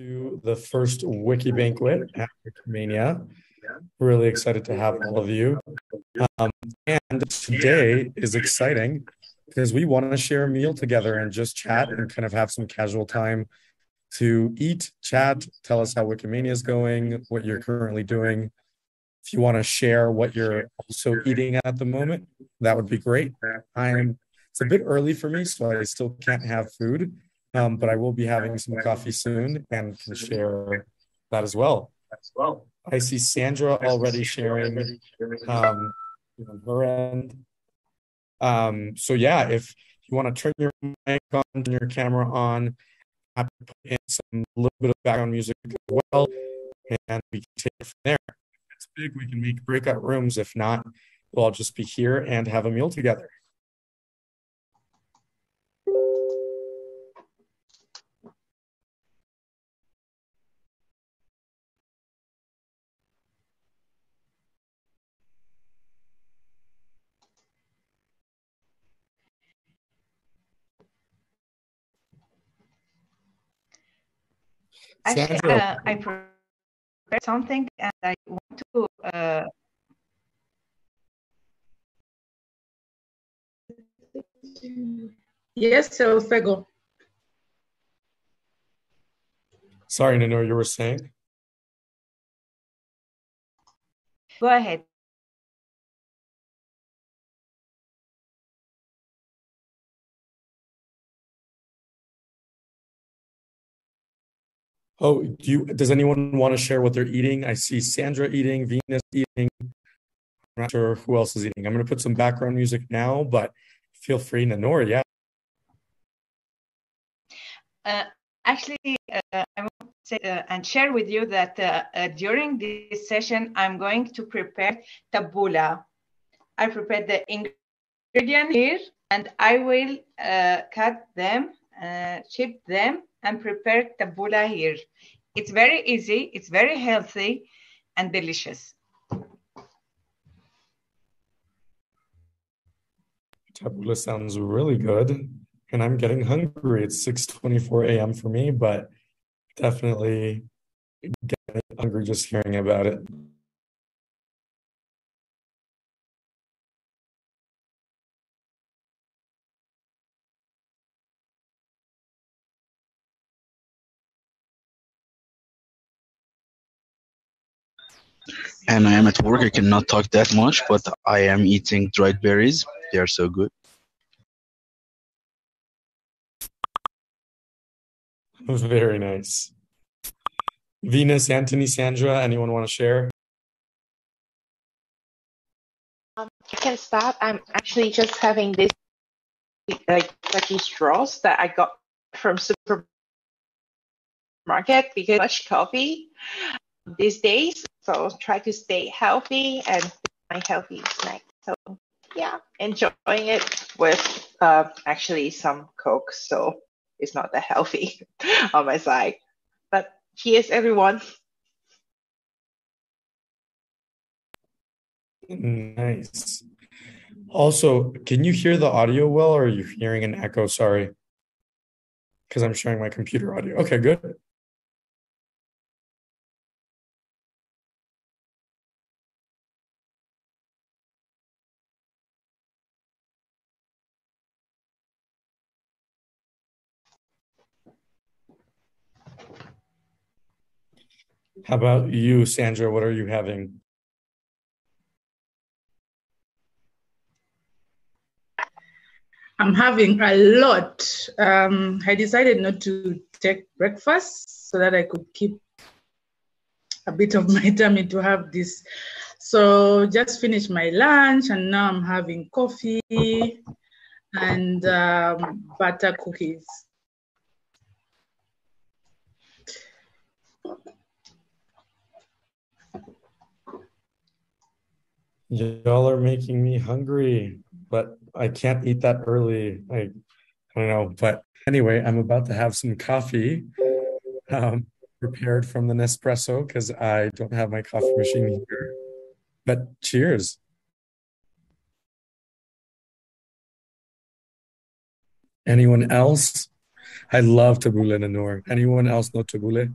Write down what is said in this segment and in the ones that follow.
to the first Wiki Banquet at Wikimania. Really excited to have all of you. Um, and today is exciting because we want to share a meal together and just chat and kind of have some casual time to eat, chat, tell us how Wikimania is going, what you're currently doing. If you want to share what you're also eating at the moment, that would be great. I'm it's a bit early for me, so I still can't have food. Um, but I will be having some coffee soon and can share that as well. As well. I see Sandra already sharing um, her end. Um, so yeah, if you want to turn your mic on, your camera on, I put in some little bit of background music as well, and we can take it from there. If it's big, we can make breakout rooms. If not, we'll all just be here and have a meal together. Actually, uh, I prepared something and I want to. Uh... Yes, so Fego. Sorry, Nino, you were saying? Go ahead. Oh, do you? Does anyone want to share what they're eating? I see Sandra eating, Venus eating. I'm not sure who else is eating. I'm going to put some background music now, but feel free, Nanor. Yeah. Uh, actually, uh, I want to say uh, and share with you that uh, uh, during this session, I'm going to prepare tabbouleh. I prepared the ingredient here, and I will uh, cut them, Uh, chip them, and prepare tabbouleh here. It's very easy, it's very healthy and delicious. Tabbouleh sounds really good. And I'm getting hungry. It's 6:24 a.m. for me, but definitely getting hungry just hearing about it. And I am at work. I cannot talk that much, but I am eating dried berries. They are so good. Very nice. Venus, Anthony, Sandra, anyone want to share? Um, I can start. I'm actually just having this like lucky straws that I got from supermarket because much coffee these days. So try to stay healthy and my healthy snack. So yeah, enjoying it with uh, actually some Coke. So it's not that healthy on my side. But cheers, everyone. Nice. Also, can you hear the audio well, or are you hearing an echo? Sorry, because I'm sharing my computer audio. Okay, good. How about you, Sandra? What are you having? I'm having a lot. Um, I decided not to take breakfast so that I could keep a bit of my tummy to have this. So just finished my lunch and now I'm having coffee and um, butter cookies. Y'all are making me hungry, but I can't eat that early. I, I don't know. But anyway, I'm about to have some coffee um, prepared from the Nespresso because I don't have my coffee machine here. But cheers. Anyone else? I love tabbouleh Nanor. Anyone else know tabbouleh?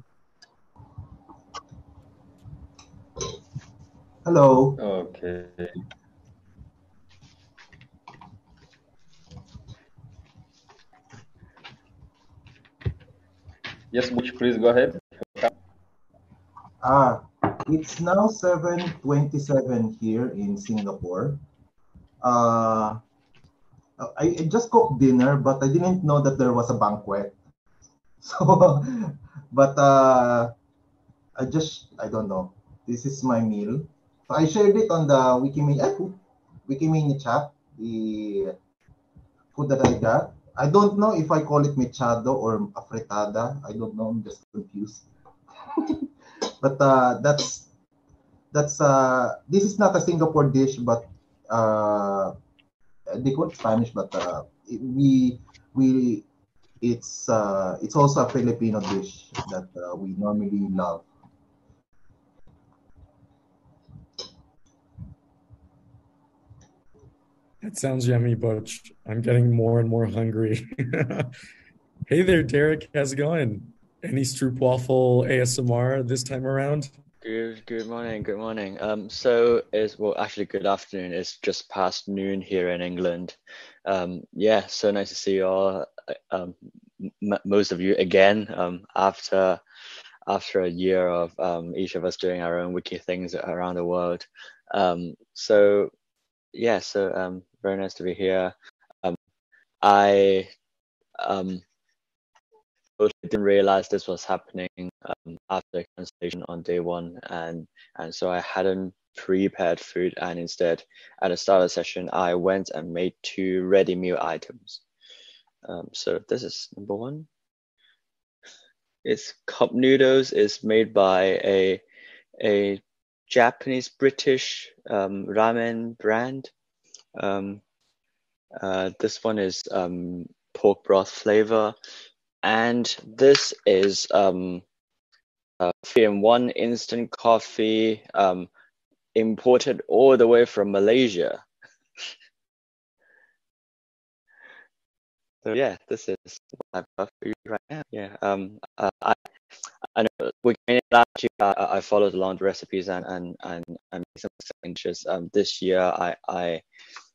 Hello. Okay. Yes, Butch, please go ahead. Ah, it's now 7.27 here in Singapore. Uh, I, I just cooked dinner, but I didn't know that there was a banquet. So, but uh, I just, I don't know. This is my meal. So I shared it on the Wikimedia, Wikimedia chat, the food that I got. I don't know if I call it mechado or afritada. I don't know. I'm just confused. but uh, that's that's uh, this is not a Singapore dish, but uh, they call it Spanish, but uh, it, we we it's uh, it's also a Filipino dish that uh, we normally love. That sounds yummy, Butch. I'm getting more and more hungry. hey there, Derek. How's it going? Any stroopwafel ASMR this time around? Good, good morning, good morning. Um, so it's well, actually, good afternoon. It's just past noon here in England. Um, yeah, so nice to see you all. Um, m- most of you again. Um, after after a year of um, each of us doing our own wiki things around the world. Um, so yeah, so um, very nice to be here. Um, I um, didn't realize this was happening um, after the cancellation on day one, and and so I hadn't prepared food, and instead, at the start of the session, I went and made two ready meal items. Um, so this is number one. It's cup noodles. is made by a a Japanese British um, ramen brand. Um, uh, this one is um, pork broth flavor, and this is um, uh, one instant coffee um, imported all the way from Malaysia. so yeah, this is what I've got for you right now. Yeah, um, uh, I I know we last year I, I followed along the recipes and and and, and some changes. Um, this year I I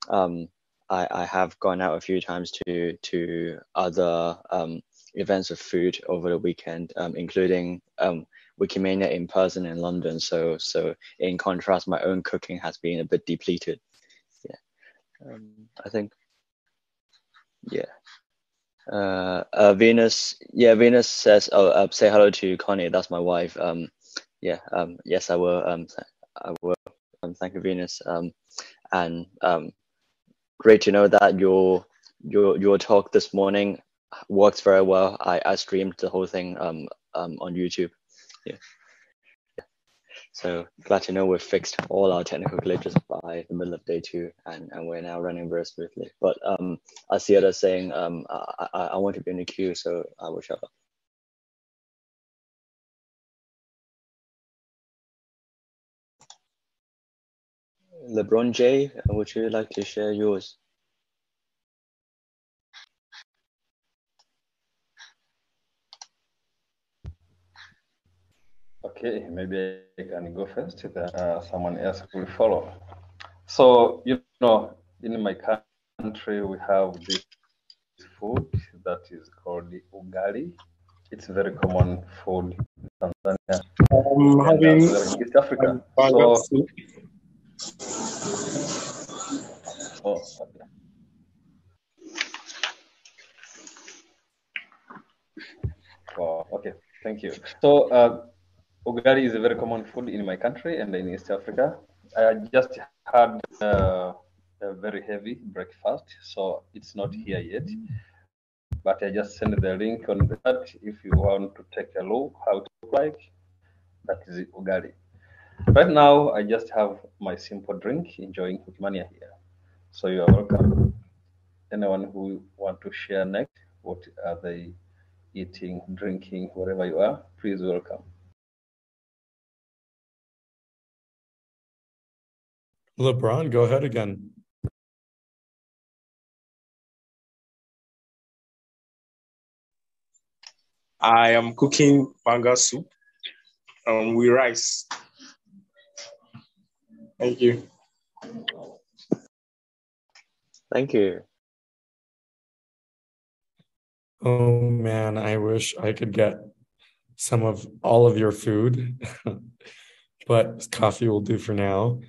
um I, I have gone out a few times to to other um events of food over the weekend, um, including um Wikimania in person in London. So so in contrast, my own cooking has been a bit depleted. Yeah, um, I think. Yeah. Uh, uh, Venus, yeah, Venus says, "Oh, uh, say hello to Connie. That's my wife." Um, yeah, um, yes, I will. Um, I will. Um, thank you, Venus. Um, and um, great to know that your your your talk this morning works very well. I I streamed the whole thing um um on YouTube. Yeah. So glad to know we've fixed all our technical glitches by the middle of day two, and, and we're now running very smoothly. But um, I see others saying um, I, I, I want to be in the queue, so I will shut up. LeBron J, would you like to share yours? Okay, maybe I can go first, then uh, someone else will follow. So, you know, in my country, we have this food that is called the ugali. It's very common food in Tanzania. I'm having East Africa. so, oh, okay. Thank you. So, uh, Ugali is a very common food in my country and in East Africa. I just had uh, a very heavy breakfast, so it's not here yet. But I just send the link on that if you want to take a look how it looks like. That is Ugali. Right now, I just have my simple drink, enjoying Wikimania here. So you are welcome. Anyone who want to share next, what are they eating, drinking, wherever you are, please welcome. LeBron, go ahead again. I am cooking banga soup um, with rice. Thank you. Thank you. Oh man, I wish I could get some of all of your food, but coffee will do for now.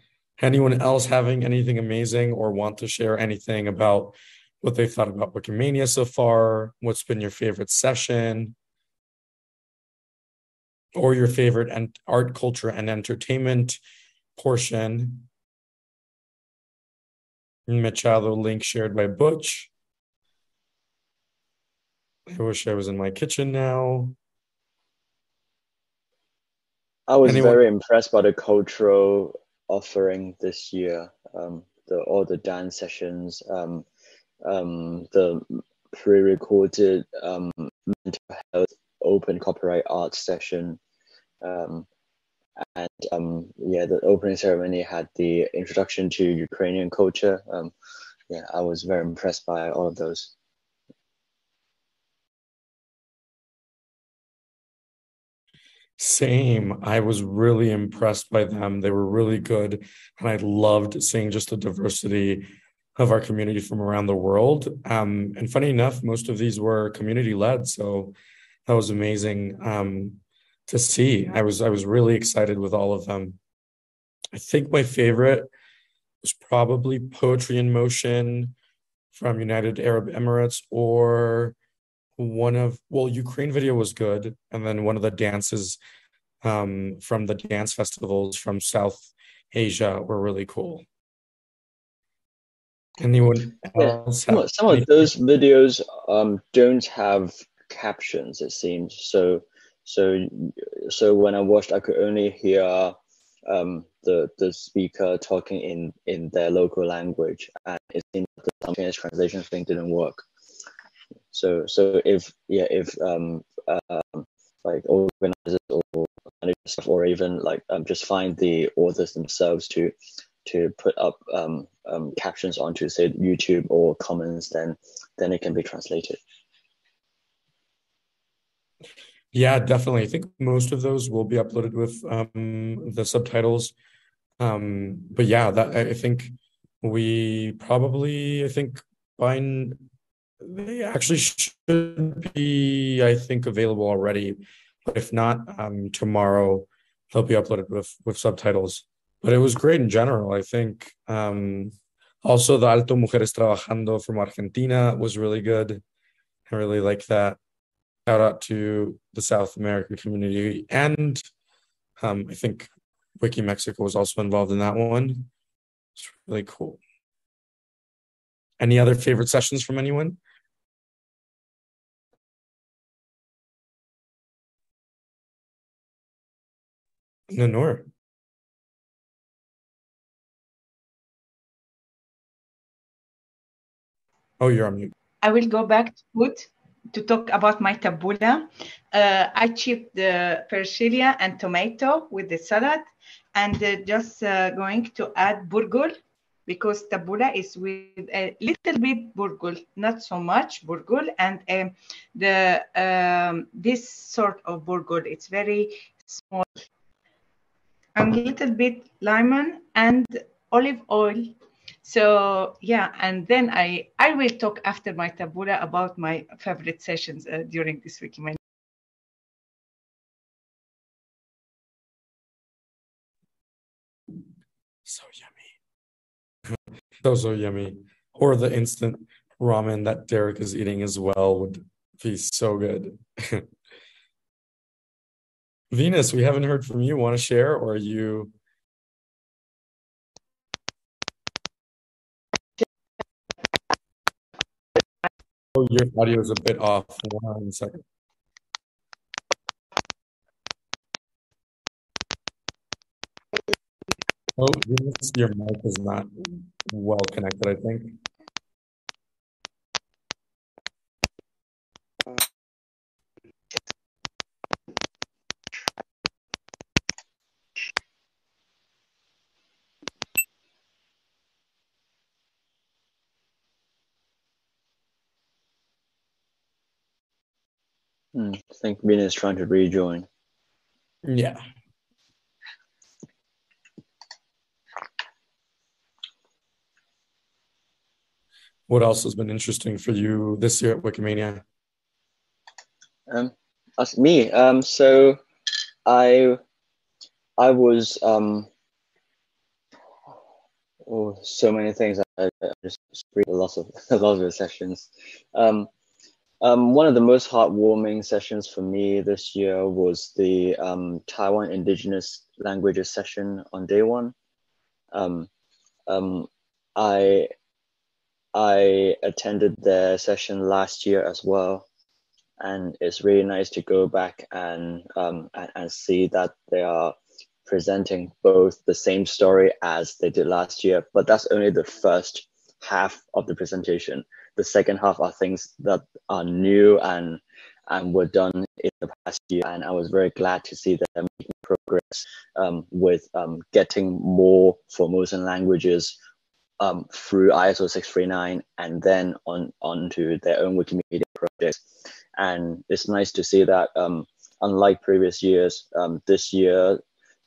Anyone else having anything amazing or want to share anything about what they thought about Wikimania so far? What's been your favorite session? Or your favorite and art, culture, and entertainment portion? Mechado link shared by Butch. I wish I was in my kitchen now. I was Anyone- very impressed by the cultural offering this year. Um, the all the dance sessions, um, um, the pre-recorded um, mental health open copyright art session, um, and um, yeah, the opening ceremony had the introduction to Ukrainian culture. Um, yeah, I was very impressed by all of those. Same. I was really impressed by them. They were really good. And I loved seeing just the diversity of our community from around the world. Um, and funny enough, most of these were community led. So that was amazing um, to see. I was I was really excited with all of them. I think my favorite was probably Poetry in Motion from United Arab Emirates or one of well Ukraine video was good and then one of the dances um from the dance festivals from South Asia were really cool. Anyone Yeah, some of, some of those videos um, don't have captions. It seems so. So so when I watched, I could only hear um, the the speaker talking in in their local language, and it seemed that the simultaneous translation thing didn't work. So so if yeah if um, um like organizers or or even like um, just find the authors themselves to to put up um, um, captions onto say YouTube or Commons, then then it can be translated. Yeah, definitely. I think most of those will be uploaded with um, the subtitles. Um, but yeah, that I think we probably, I think by they actually should be, I think, available already. But if not, um, tomorrow they'll be uploaded with with subtitles. But it was great in general. I think um, also the Alto Mujeres Trabajando from Argentina was really good. I really like that shout out to the South American community. And um, I think Wiki Mexico was also involved in that one. It's really cool. Any other favorite sessions from anyone? Nanor. Oh, you're on mute. I will go back to food to talk about my tabbouleh. Uh, I chipped the persilia and tomato with the salad and uh, just uh, going to add burgul because tabbouleh is with a little bit burgul, not so much burgul. And um, the um, this sort of burgul, it's very small. And a little bit lemon and olive oil so yeah, and then I I will talk after my tabbouleh about my favorite sessions uh, during this week. So yummy. so so yummy. Or the instant ramen that Derek is eating as well would be so good. Venus, we haven't heard from you. Want to share, or you? Oh, your audio is a bit off. One second. Oh, your mic is not well connected, I think. Mm, I think Mina is trying to rejoin. Yeah. What else has been interesting for you this year at Wikimania? Um, that's me. Um, so I I was um, oh, so many things. I, I just read a lot of a lot of the sessions. Um, um, one of the most heartwarming sessions for me this year was the um, Taiwan Indigenous Languages session on day one. Um, um, I I attended their session last year as well, and it's really nice to go back and um, and, and see that they are presenting both the same story as they did last year, but that's only the first half of the presentation. The second half are things that are new and and were done in the past year, and I was very glad to see them making progress um, with um, getting more Formosan languages um, through ISO 639 and then on onto their own Wikimedia projects. And it's nice to see that, um, unlike previous years, um, this year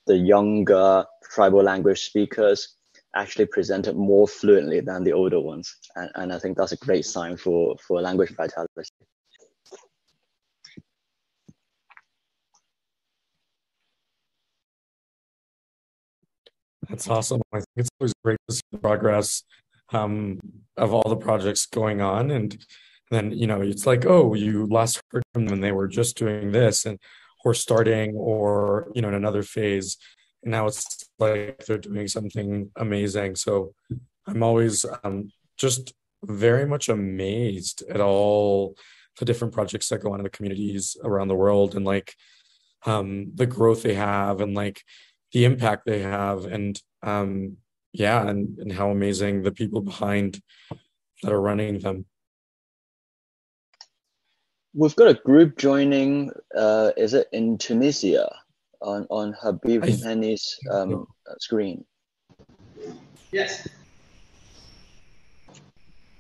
the younger tribal language speakers actually presented more fluently than the older ones, and, and I think that's a great sign for for language vitality. That's awesome. I think it's always great to see the progress um, of all the projects going on. And then, you know, it's like, oh, you last heard from them and they were just doing this and or starting or, you know, in another phase. And now it's like they're doing something amazing. So I'm always um, just very much amazed at all the different projects that go on in the communities around the world and like um, the growth they have and like the impact they have. And um yeah and, and how amazing the people behind that are running them. We've got a group joining uh is it in tunisia on on habib Henny's um screen. Yes.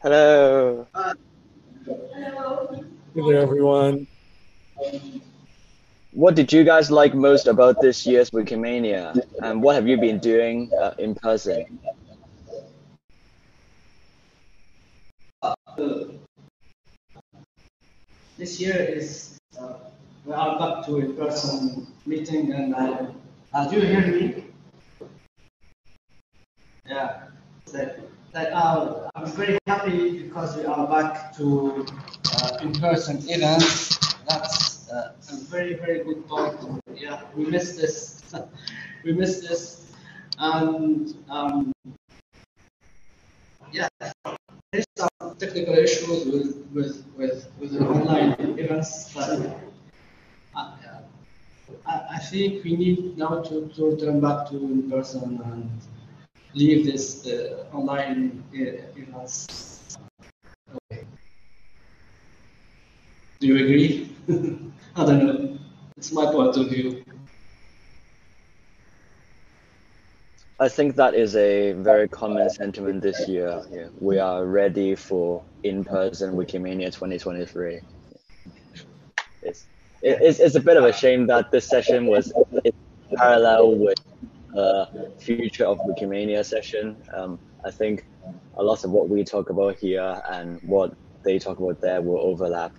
Hello. Uh, hello hey everyone. What did you guys like most about this year's Wikimania, and what have you been doing uh, in person? Uh, this year is uh, we are back to in-person meeting, and uh, do you hear me? Yeah, that, that uh, I'm very happy because we are back to uh, in-person events. That's uh, a very, very good point. Yeah, we missed this. we missed this. And um, yeah, there's some technical issues with with with, with the online events, but uh, I, I think we need now to, to return back to in person and leave this uh, online uh, events. Okay. Do you agree? I don't know. It's my point of view. I think that is a very common sentiment this year. Yeah. We are ready for in-person Wikimania 2023. It's, it's, it's a bit of a shame that this session was parallel with the future of Wikimania session. Um, I think a lot of what we talk about here and what they talk about there will overlap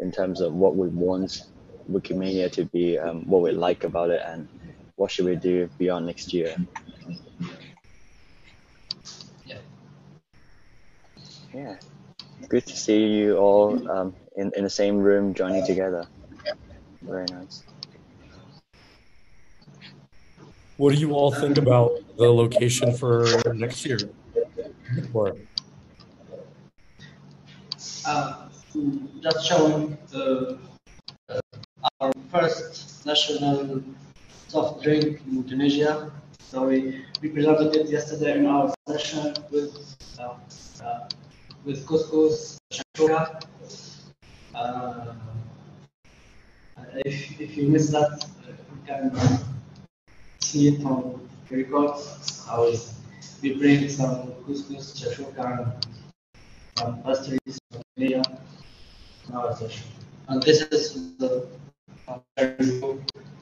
in terms of what we want Wikimania to be, um, what we like about it, and what should we do beyond next year. Yeah. Yeah. Good to see you all um, in, in the same room joining together. Very nice. What do you all think about the location for next year? Or uh, just showing the our first national soft drink in Tunisia. So we, we presented it yesterday in our session with uh, uh, with couscous, shakshuka. Uh, if, if you miss that, uh, you can see it on the records. How we bring some couscous, shakshuka, and pastries from Tunisia in our session. And this is the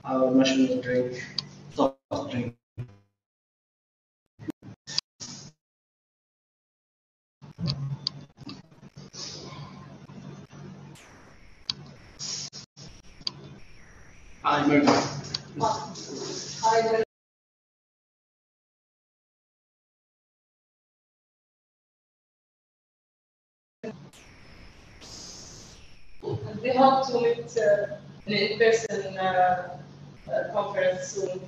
our national drink, soft drink. Hi, Mervyn. We hope to meet uh, an in-person uh, uh, conference soon.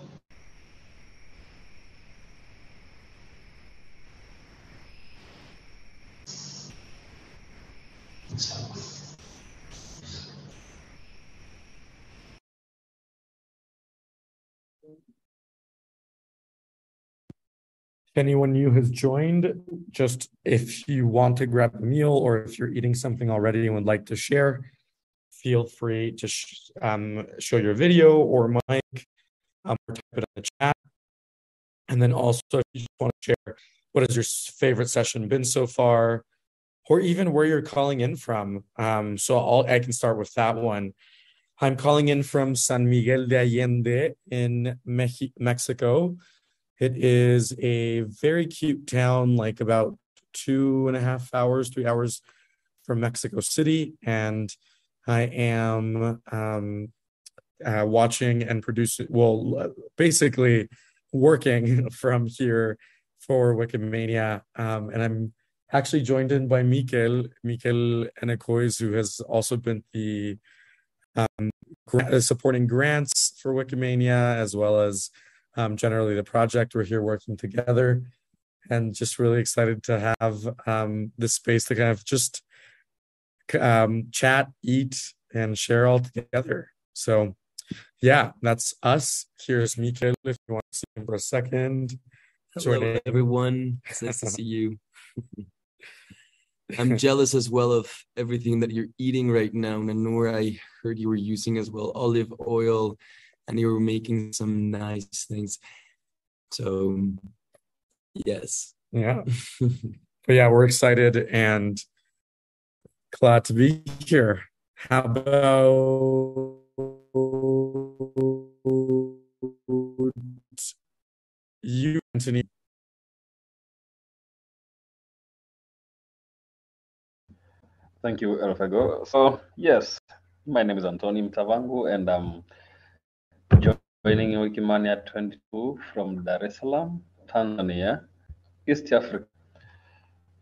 If anyone new has joined, just if you want to grab a meal or if you're eating something already and would like to share, feel free to sh- um, show your video or mic um, or type it in the chat. And then also, if you just want to share what has your favorite session been so far, or even where you're calling in from. Um, so I'll, I can start with that one. I'm calling in from San Miguel de Allende in Mexico. It is a very cute town, like about two and a half hours, three hours from Mexico City. And I am um, uh, watching and producing, well, basically working from here for Wikimania. Um, and I'm actually joined in by Mikel, Mikel Enecois, who has also been the um, supporting grants for Wikimania, as well as um, generally the project. We're here working together and just really excited to have um, this space to kind of just um, chat, eat, and share all together. So, yeah, that's us. Here's Mikel. If you want to see him for a second. Hello, everyone. It's nice to see you. I'm jealous as well of everything that you're eating right now. Nanura, I heard you were using as well olive oil and you were making some nice things. So, yes. Yeah. but yeah, we're excited and glad to be here. How about you, Anthony? Thank you, Elfego. So, yes, my name is Antoni Mtavangu, and I'm joining Wikimania 22 from Dar es Salaam, Tanzania, East Africa.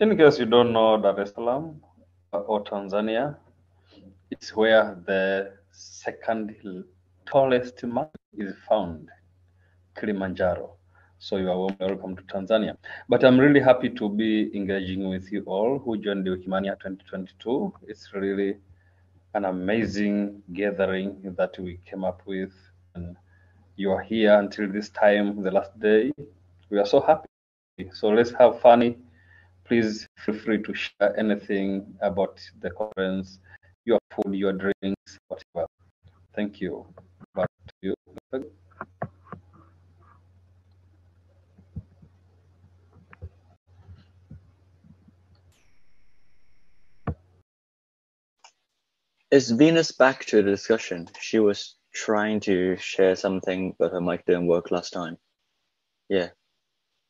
In case you don't know Dar es Salaam or Tanzania, it's where the second tallest mountain is found, Kilimanjaro. So you are welcome to Tanzania. But I'm really happy to be engaging with you all who joined the Wikimania 2022. It's really an amazing gathering that we came up with. And you are here until this time, the last day. We are so happy. So let's have funny. Please feel free to share anything about the conference, your food, your drinks, whatever. Thank you. Back to you. Is Venus back to the discussion? She was trying to share something, but her mic didn't work last time. Yeah,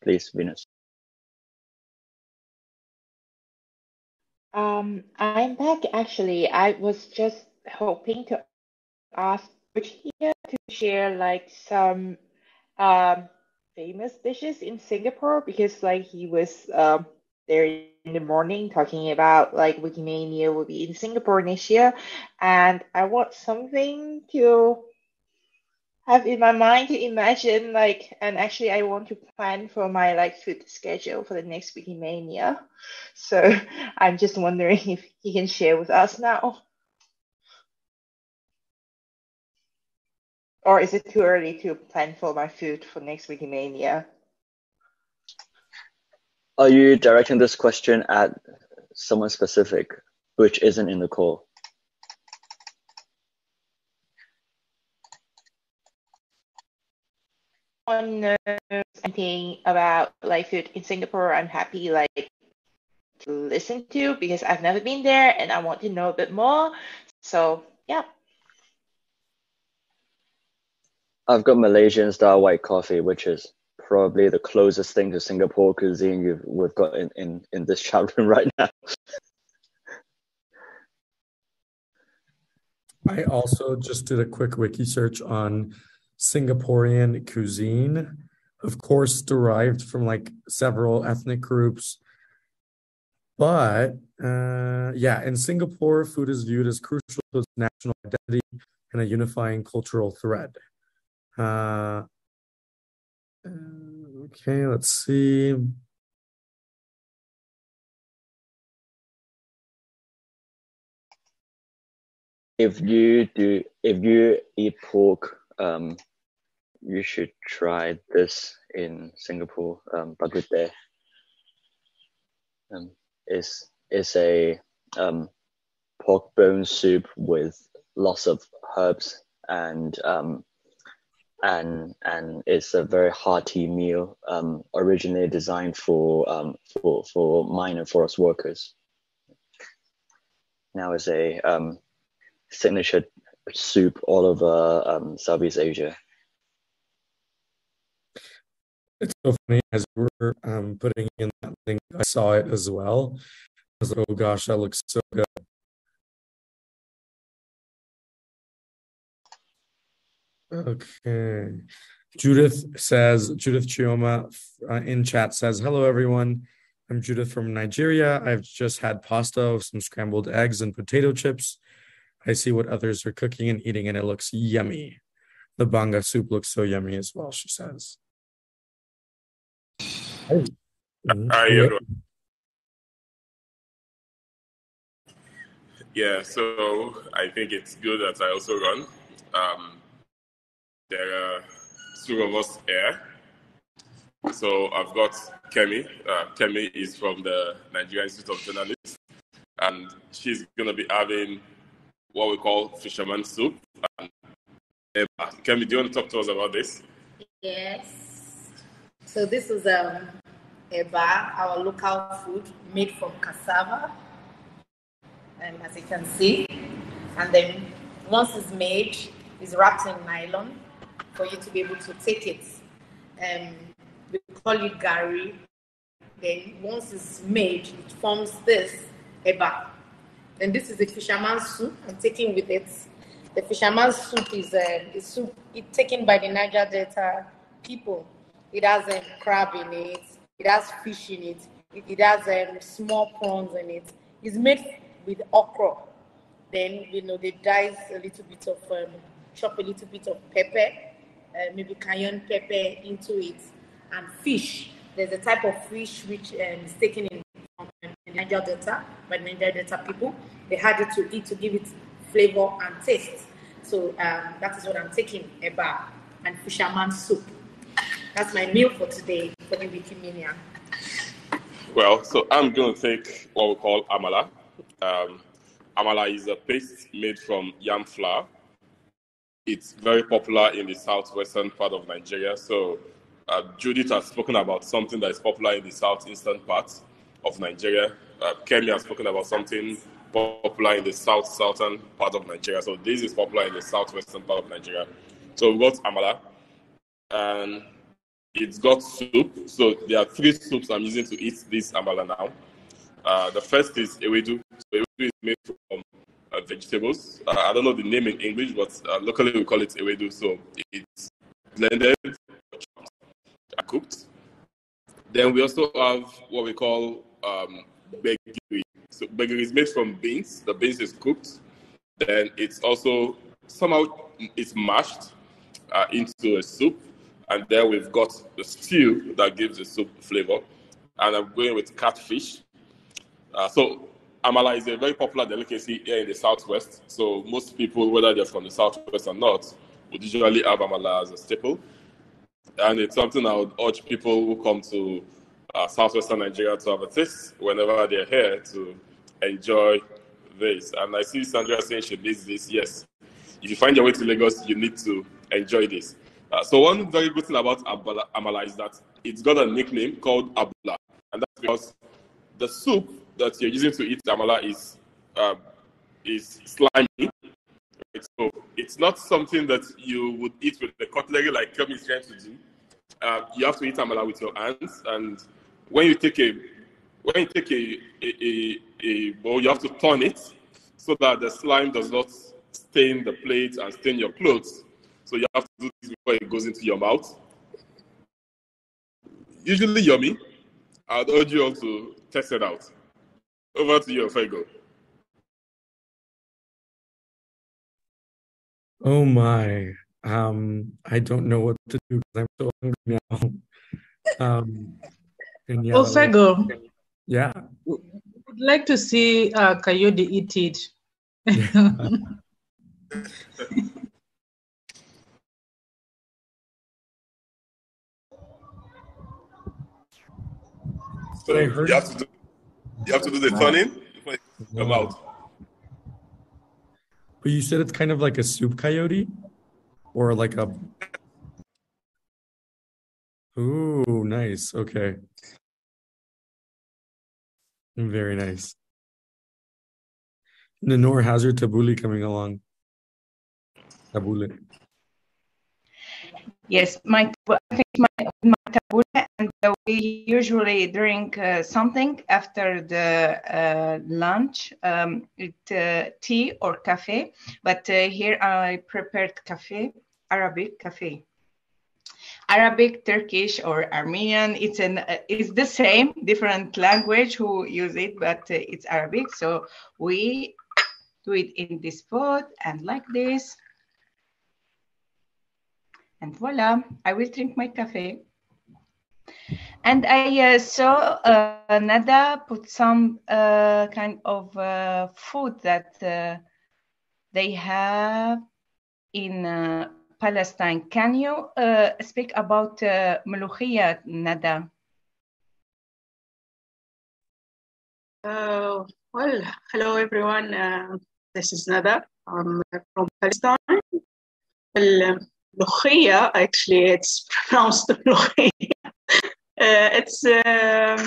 please, Venus. Um, I'm back actually. I was just hoping to ask here to share like some um famous dishes in Singapore because like he was um there in the morning talking about like Wikimania will be in Singapore next year and I want something to have in my mind to imagine like and actually I want to plan for my like food schedule for the next Wikimania. So I'm just wondering if he can share with us now. Or is it too early to plan for my food for next Wikimania? Are you directing this question at someone specific, which isn't in the call? Knows anything about like food in Singapore, I'm happy like to listen to because I've never been there and I want to know a bit more. So yeah. I've got Malaysian style white coffee, which is probably the closest thing to Singapore cuisine you've, we've got in, in, in this chat room right now. I also just did a quick wiki search on Singaporean cuisine. Of course, derived from like several ethnic groups. But uh, yeah, in Singapore, food is viewed as crucial to its national identity and a unifying cultural thread. Uh, okay, let's see. If you do, if you eat pork, um, you should try this in Singapore, um, bak kut teh. Um, it's, it's a um, pork bone soup with lots of herbs and um, and and it's a very hearty meal, um, originally designed for um, for for mine and forest workers. Now it's a um, signature soup all over um, Southeast Asia. It's so funny as we were um, putting in that link, I saw it as well. I was like, oh gosh, that looks so good. Okay. Judith says, Judith Chioma uh, in chat says, hello everyone. I'm Judith from Nigeria. I've just had pasta with some scrambled eggs and potato chips. I see what others are cooking and eating, and it looks yummy. The banga soup looks so yummy as well, she says. Hi, everyone. Yeah, so I think it's good that I also run. Um, there are two of us here. So I've got Kemi. Uh, Kemi is from the Nigerian Institute of Journalists, and she's going to be having what we call fisherman soup. And, uh, Kemi, do you want to talk to us about this? Yes. So this is um, eba, our local food made from cassava, and as you can see, and then once it's made, it's wrapped in nylon for you to be able to take it. Um, we call it gari. Then once it's made, it forms this eba. And this is the fisherman's soup I'm taking with it. The fisherman's soup is a, a soup it, taken by the Niger Delta people. It has um, crab in it. It has fish in it. It, it has um, small prawns in it. It's made with okra. Then you know they dice a little bit of um, chop a little bit of pepper, uh, maybe cayenne pepper into it, and fish. There's a type of fish which um, is taken in Niger Delta by Niger Delta people. They had it to eat to give it flavor and taste. So um, that is what I'm taking, eba and fisherman soup. That's my meal for today for the Wikimedia. Well, so I'm going to take what we call amala. Um, amala is a paste made from yam flour. It's very popular in the southwestern part of Nigeria. So uh, Judith has spoken about something that is popular in the southeastern part of Nigeria. Uh, Kemi has spoken about something popular in the south southern part of Nigeria. So this is popular in the southwestern part of Nigeria. So we've got amala, and it's got soup. So there are three soups I'm using to eat this amala now. Uh, the first is ewedu. So ewedu is made from uh, vegetables. Uh, I don't know the name in English, but uh, locally we call it ewedu. So it's blended, chopped, cooked. Then we also have what we call um, begiri. So begiri is made from beans. The beans is cooked. Then it's also somehow it's mashed uh, into a soup and then we've got the stew that gives the soup flavor. And I'm going with catfish. Uh, so amala is a very popular delicacy here in the southwest. So most people, whether they're from the southwest or not, would usually have amala as a staple. And it's something I would urge people who come to uh, southwestern Nigeria to have a taste whenever they're here to enjoy this. And I see Sandra saying she needs this. Yes, if you find your way to Lagos, you need to enjoy this. Uh, so one very good thing about Abala, Amala is that it's got a nickname called Abula, and that's because the soup that you're using to eat Amala is uh, is slimy. So it's not something that you would eat with the cutlery like Kemi is trying to do. Uh, you have to eat Amala with your hands, and when you take a when you take a, a, a, a bowl, you have to turn it so that the slime does not stain the plate and stain your clothes. So you have to do this before it goes into your mouth. Usually yummy. I'd urge you all to test it out. Over to you, Fago. Oh my. Um, I don't know what to do because I'm so hungry now. Um, and yeah, Oh, like- Fego, yeah. would like to see uh, Coyote eat it. So I you heard- have to do you have to do the turning before it goes into. But you said it's kind of like a soup coyote or like a. Ooh, nice. Okay. Very nice. Nanor, how's your tabbouleh coming along? Tabbouleh. Yes, my I think my my tabbouleh, and uh, we usually drink uh, something after the uh, lunch, um, it, uh, tea or cafe. But uh, here I prepared cafe, Arabic cafe. Arabic, Turkish, or Armenian. It's an uh, it's the same, different language who use it, but uh, it's Arabic. So we do it in this pot and like this. And voila, I will drink my cafe. And I uh, saw uh, Nada put some uh, kind of uh, food that uh, they have in uh, Palestine. Can you speak about uh, Meluchia, Nada? well, hello everyone. this is Nada. I'm from Palestine. Well, um, Lochia, actually, it's pronounced Lochia. Uh, it's um,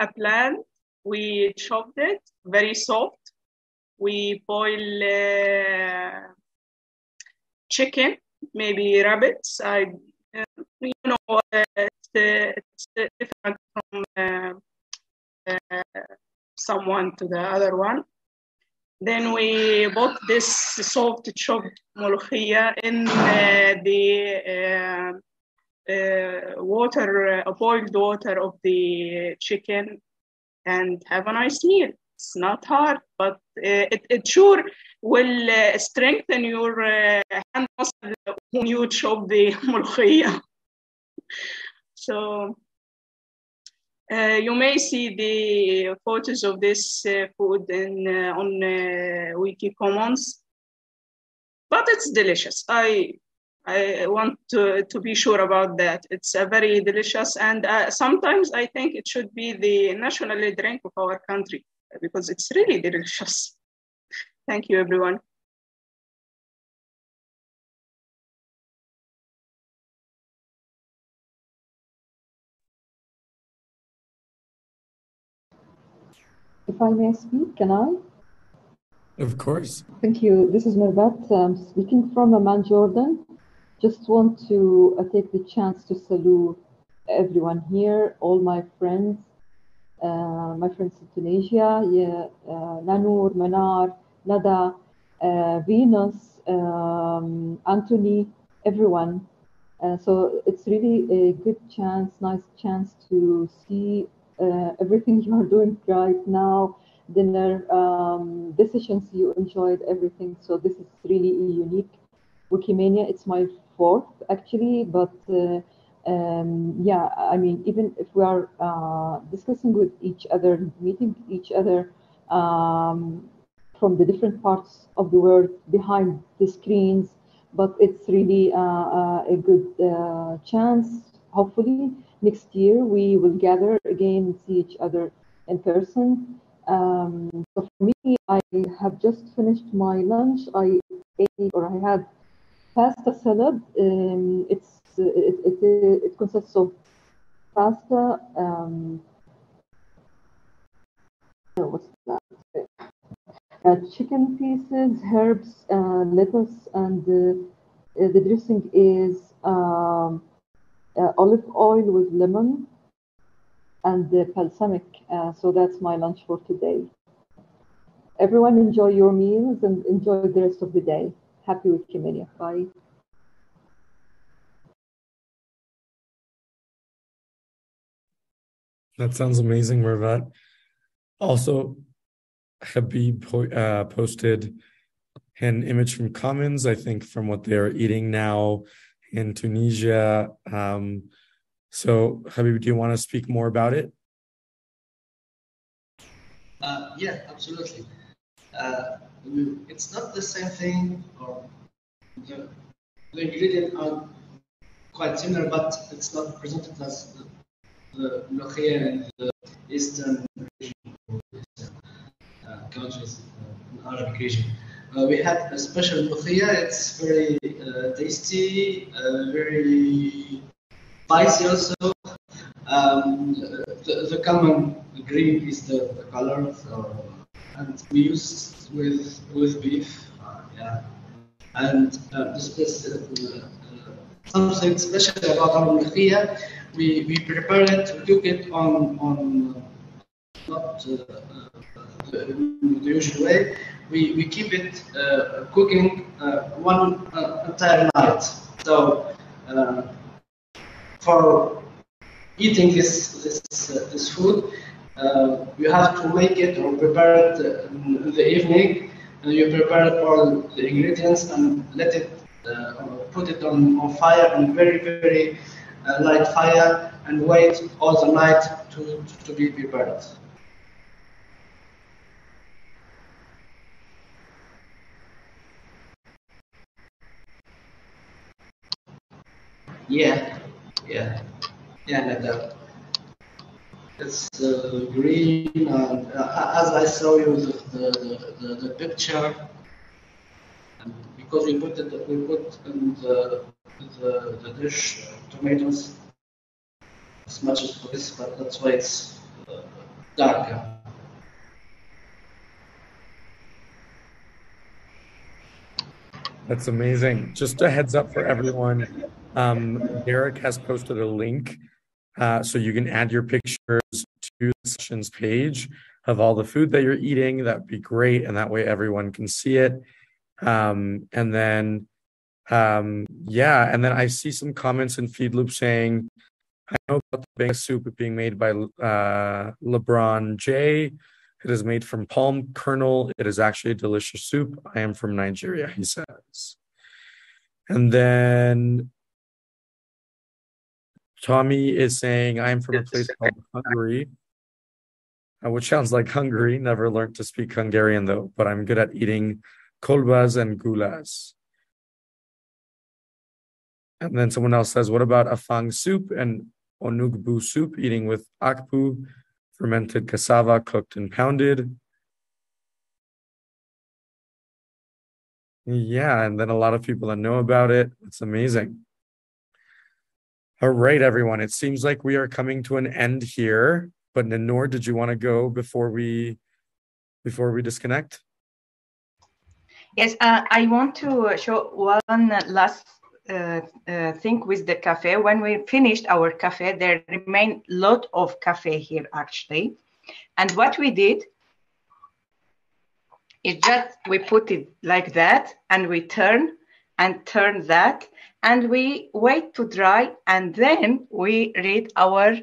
a plant. We chopped it, very soft. We boil uh, chicken, maybe rabbits. I, uh, you know, uh, it's, uh, it's, uh, different from someone to the other one. Then we bought this soft chopped molokhia in uh, the uh, uh water, uh, boiled water of the chicken, and have a nice meal. It's not hard, but uh, it, it sure will strengthen your hand muscle when you chop the molokhia. so uh, you may see the photos of this uh, food in, uh, on uh, Wiki Commons, but it's delicious. I I want to, to be sure about that. It's a very delicious, and uh, sometimes I think it should be the national drink of our country because it's really delicious. Thank you, everyone. If I may speak, can I? Of course. Thank you. This is Mervat. I'm speaking from Amman, Jordan. Just want to uh, take the chance to salute everyone here, all my friends, uh, my friends in Tunisia, yeah, uh, Nanor, Manar, Nada, uh, Venus, um, Anthony, everyone. Uh, so it's really a good chance, nice chance to see uh, everything you are doing right now, dinner, um, decisions you enjoyed, everything. So this is really a unique. Wikimania, it's my fourth actually, but uh, um, yeah, I mean, even if we are uh, discussing with each other, meeting each other um, from the different parts of the world behind the screens, but it's really uh, uh, a good uh, chance. Hopefully, next year we will gather again and see each other in person. Um, so for me, I have just finished my lunch. I ate or I had pasta salad. Um, it's it, it, it, it consists of pasta. Um, what's that? Uh, chicken pieces, herbs, uh, lettuce, and uh, the dressing is um, uh, olive oil with lemon and the balsamic. Uh, so that's my lunch for today. everyone enjoy your meals and enjoy the rest of the day. Happy Wikimania. Bye. That sounds amazing, Mervat. Also, Habib uh, posted an image from Commons, I think, from what they're eating now in Tunisia. Um, so, Habib, do you want to speak more about it? Uh, yeah, absolutely. Uh, it's not the same thing, or the, the ingredients are quite similar, but it's not presented as the, the in the eastern region, uh, countries uh, Arabic region. Uh, we had a special lochia. It's very uh, tasty, uh, very spicy also. Um, the, the common green is the, the color, so, and we use with with beef. Uh, yeah, and uh, is uh, something special about our molokhia. We we prepare it, we cook it on on not the, the usual way. We, we keep it uh, cooking uh, one uh, entire night. So for eating this this this food, you have to make it or prepare it in the evening. And you prepare all the ingredients and let it put it on, on fire on very very light fire and wait all the night to, to be prepared. Yeah, yeah, yeah, like that. It's uh, green, and uh, as I saw you the, the, the, the, picture, and because we put it, we put in the, the, the dish tomatoes as much as possible, but that's why it's uh, darker. That's amazing. Just a heads up for everyone. Um, Derek has posted a link uh, so you can add your pictures to the sessions page of all the food that you're eating. That'd be great. And that way everyone can see it. Um, and then, um, yeah, and then I see some comments in Feedloop saying, I know about the bang soup being made by uh, LeBron J. It is made from palm kernel. It is actually a delicious soup. I am from Nigeria, he says. And then Tommy is saying, I'm from a place called Hungary, uh, which sounds like Hungary. Never learned to speak Hungarian though, but I'm good at eating kolbas and gulas. And then someone else says, What about afang soup and onugbu soup, eating with akpu? Fermented cassava cooked and pounded. Yeah, and then a lot of people that know about it. It's amazing. All right, everyone. It seems like we are coming to an end here. But Nanor, did you want to go before we before we disconnect? Yes, uh, I want to show one last uh, uh, thing with the cafe. When we finished our cafe, there remained a lot of cafe here actually. And what we did is just we put it like that and we turn and turn that and we wait to dry and then we read our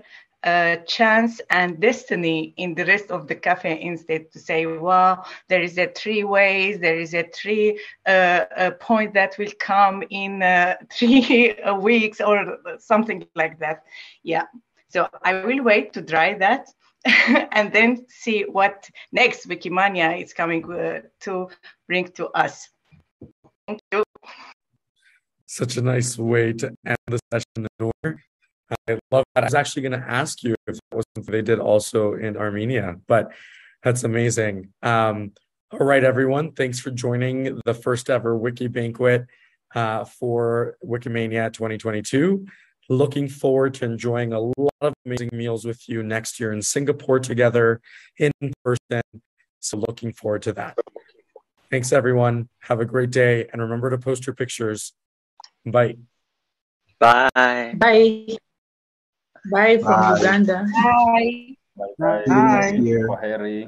uh, chance and destiny in the rest of the cafe instead to say, well, there is a three ways, there is a three uh, point that will come in uh, three weeks or something like that. Yeah. So I will wait to dry that and then see what next Wikimania is coming uh, to bring to us. Thank you. Such a nice way to end the session. I love that. I was actually going to ask you if that was something they did also in Armenia, but that's amazing. Um, all right, everyone. Thanks for joining the first ever Wiki Banquet uh, for Wikimania 2022. Looking forward to enjoying a lot of amazing meals with you next year in Singapore together in person. So, looking forward to that. Thanks, everyone. Have a great day. And remember to post your pictures. Bye. Bye. Bye. Bye from Bye. Uganda. Bye. Bye. Bye. Bye.